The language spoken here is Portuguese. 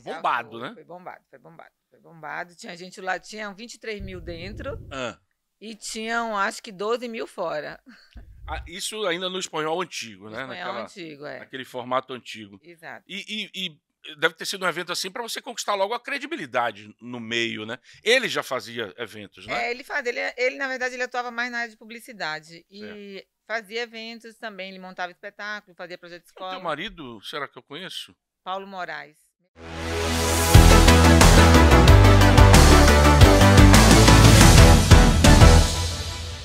foi bombado, foi, né? Foi bombado, foi bombado. Foi bombado. Tinha gente lá, tinham 23 mil dentro Ah. e tinham, acho que 12 mil fora. Ah, isso ainda no espanhol antigo, né? Espanhol Naquela, antigo, é. Naquele formato antigo. Exato. E, e- e deve ter sido um evento assim para você conquistar logo a credibilidade no meio, né? Ele já fazia eventos, né? É, ele fazia, ele, ele, na verdade, ele atuava mais na área de publicidade. E fazia eventos também, ele montava espetáculo, fazia projeto de escola. O teu marido, será que eu conheço? Paulo Moraes.